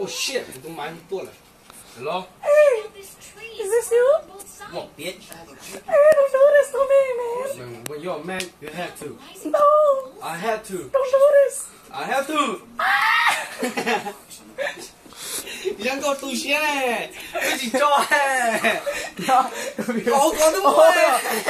Oh shit! I don't mind bullet. Hello? Hey! Is this you? What, bitch? Hey, don't do this to me, man. When, you're a man, you have to. No, I have to. don't do this. I have to. Ah! 你想搞赌钱嘞？一起做哎！No, 搞搞的我哎！no, no, shit.